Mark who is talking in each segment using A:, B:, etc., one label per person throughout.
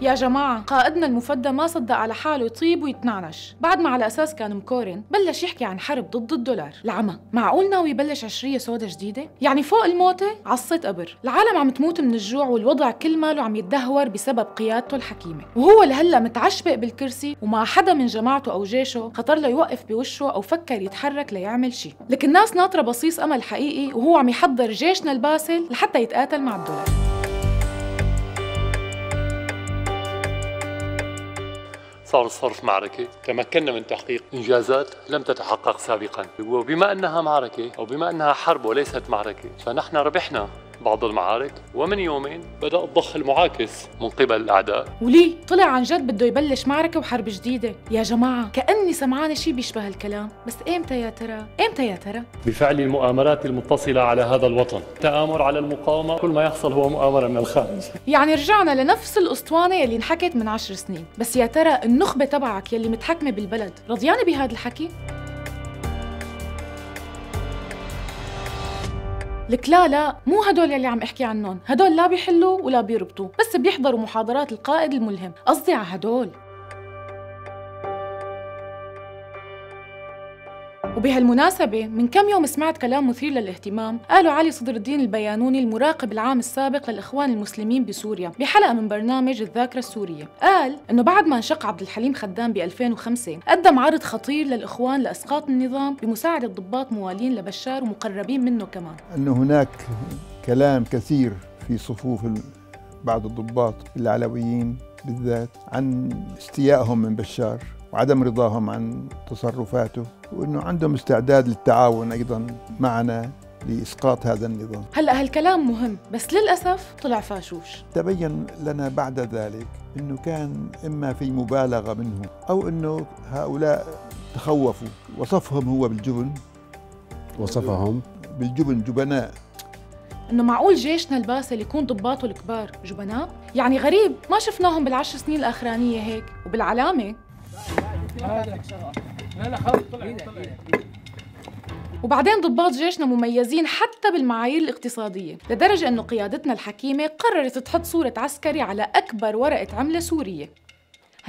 A: يا جماعة قائدنا المفدى ما صدق على حاله يطيب ويتنعنش بعد ما على أساس كان مكورن بلش يحكي عن حرب ضد الدولار. العمى معقول ناوي يبلش عشرية سودا جديدة؟ يعني فوق الموتة؟ عصيت قبر العالم عم تموت من الجوع والوضع كل ماله عم يتدهور بسبب قيادته الحكيمة. وهو لهلأ متعشبق بالكرسي وما حدا من جماعته أو جيشه خطر له يوقف بوشه أو فكر يتحرك ليعمل شيء. لك الناس ناطرة بصيص أمل حقيقي وهو عم يحضر جيشنا الباسل لحتى يتقاتل مع الدولار.
B: صار الصرف معركة. تمكنا من تحقيق إنجازات لم تتحقق سابقا. وبما أنها معركة أو بما أنها حرب وليست معركة فنحن ربحنا. بعض المعارك ومن يومين بدأ الضخ المعاكس من قبل الأعداء.
A: وليه طلع عن جد بده يبلش معركة وحرب جديدة. يا جماعة كأني سمعانة شي بيشبه الكلام بس إمتى يا ترى؟ إمتى يا ترى؟
B: بفعل المؤامرات المتصلة على هذا الوطن. تآمر على المقاومة. كل ما يحصل هو مؤامرة من الخارج.
A: يعني رجعنا لنفس الأسطوانة يلي انحكت من عشر سنين. بس يا ترى النخبة تبعك يلي متحكمة بالبلد رضيانة بهذا الحكي؟ لك لا لا مو هدول يلي عم احكي عنهم. هدول لا بيحلوا ولا بيربطوا بس بيحضروا محاضرات القائد الملهم. قصدي على هدول. وبهالمناسبة من كم يوم سمعت كلام مثير للاهتمام قالوا علي صدر الدين البيانوني المراقب العام السابق للإخوان المسلمين بسوريا بحلقة من برنامج الذاكرة السورية. قال إنه بعد ما انشق عبد الحليم خدام ب 2005 قدم عرض خطير للإخوان لإسقاط النظام بمساعدة ضباط موالين لبشار ومقربين منه كمان.
C: أنه هناك كلام كثير في صفوف بعض الضباط العلويين بالذات عن استيائهم من بشار. وعدم رضاهم عن تصرفاته وإنه عندهم استعداد للتعاون أيضا معنا لإسقاط هذا النظام.
A: هلأ هالكلام مهم بس للأسف طلع فاشوش.
C: تبين لنا بعد ذلك إنه كان إما في مبالغة منه أو إنه هؤلاء تخوفوا وصفهم هو بالجبن
D: وصفهم
C: بالجبن جبناء
A: إنه معقول جيشنا الباسل يكون ضباطه الكبار جبناء؟ يعني غريب ما شفناهم بالعشر سنين الأخرانية هيك وبالعلامة وبعدين ضباط جيشنا مميزين حتى بالمعايير الاقتصادية لدرجة أنه قيادتنا الحكيمة قررت تحط صورة عسكري على أكبر ورقة عملة سورية.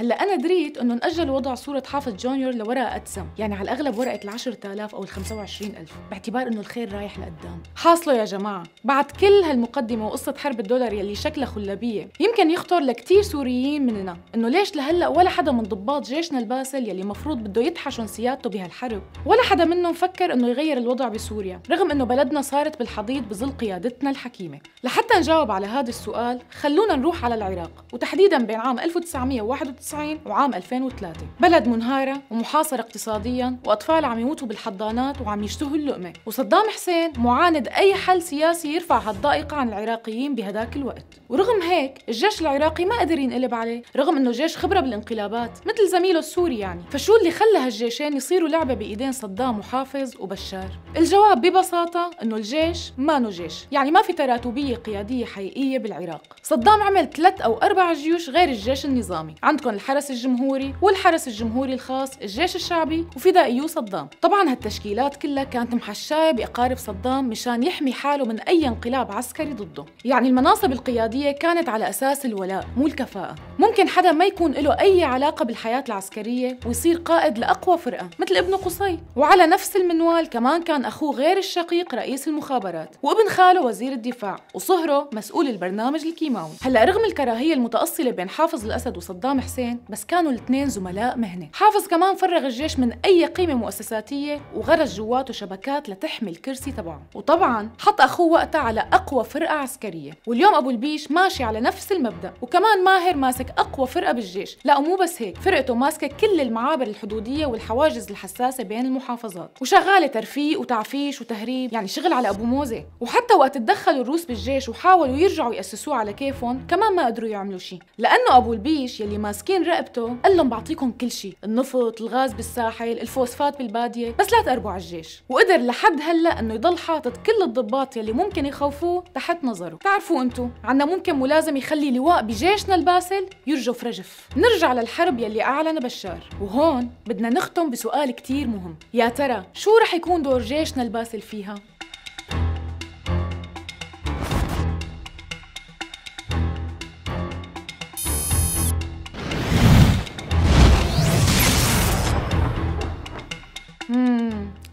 A: هلا أنا دريت إنه نأجل وضع صورة حافظ جونيور لورقة أدسم يعني على الأغلب ورقة ال 10000 أو ال 25000 باعتبار إنه الخير رايح لقدام. حاصله يا جماعة بعد كل هالمقدمة وقصة حرب الدولار يلي شكلها خلبية يمكن يخطر لكتير سوريين مننا إنه ليش لهلأ ولا حدا من ضباط جيشنا الباسل يلي مفروض بده يدحشن سيادته بهالحرب؟ ولا حدا منهم فكر إنه يغير الوضع بسوريا رغم إنه بلدنا صارت بالحضيض بظل قيادتنا الحكيمة. لحتى نجاوب على هذا السؤال خلونا نروح على العراق وتحديدا بين عام 1991 1990 وعام 2003 بلد منهارة ومحاصرة اقتصاديا وأطفال عم يموتوا بالحضانات وعم يشتهوا اللقمة. وصدام حسين معاند أي حل سياسي يرفع هالضائقة عن العراقيين بهداك الوقت. ورغم هيك الجيش العراقي ما قدر ينقلب عليه رغم أنه جيش خبرة بالانقلابات مثل زميله السوري يعني. فشو اللي خلى هالجيشين يصيروا لعبة بإيدين صدام وحافظ وبشار؟ الجواب ببساطة أنه الجيش ما جيش. يعني ما في تراتبية قيادية حقيقية بالعراق. صدام عمل ثلاث أو أربع جيوش غير الجيش النظامي. عندكم الحرس الجمهوري والحرس الجمهوري الخاص الجيش الشعبي وفدائيو صدام. طبعا هالتشكيلات كلها كانت محشاية بأقارب صدام مشان يحمي حاله من أي انقلاب عسكري ضده. يعني المناصب القيادية كانت على أساس الولاء مو الكفاءة. ممكن حدا ما يكون له أي علاقة بالحياة العسكرية ويصير قائد لأقوى فرقة مثل ابنه قصي. وعلى نفس المنوال كمان كان أخوه غير الشقيق رئيس المخابرات وابن خاله وزير الدفاع وصهره مسؤول البرنامج الكيماوي. هلأ رغم الكراهية المتأصلة بين حافظ الأسد وصدام حسين بس كانوا الاثنين زملاء مهنة. حافظ كمان فرغ الجيش من أي قيمة مؤسساتية وغرس جواته شبكات لتحمي الكرسي تبعه. وطبعا حط أخوه وقتها على أقوى فرقة عسكرية. واليوم أبو البيش ماشي على نفس المبدأ. وكمان ماهر ماسك أقوى فرقة بالجيش. لا ومو بس هيك. فرقته ماسكة كل المعابر الحدودية والحواجز الحساسة بين المحافظات. وشغالة ترفيق وتعفيش وتهريب يعني شغل على أبو موزة. وحتى وقت تدخلوا الروس بالجيش وحاولوا يرجعوا يأسسوه على كيفهم كمان ما قدروا يعملوا شيء. لأنه أبو البيش يلي ماسكين رقبته؟ قال لهم بعطيكم كل شيء النفط الغاز بالساحل الفوسفات بالبادية بس لا تقربوا على الجيش. وقدر لحد هلأ إنه يضل حاطط كل الضباط يلي ممكن يخوفوه تحت نظره. تعرفوا انتو عنا ممكن ملازم يخلي لواء بجيشنا الباسل يرجف رجف. نرجع للحرب يلي أعلن بشار. وهون بدنا نختم بسؤال كتير مهم. يا ترى شو رح يكون دور جيشنا الباسل فيها؟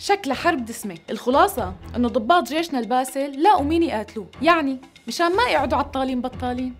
A: شكلها حرب دسمة. الخلاصة إنه ضباط جيشنا الباسل لاقوا مين يقاتلوه يعني مشان ما يقعدوا عطالين بطالين.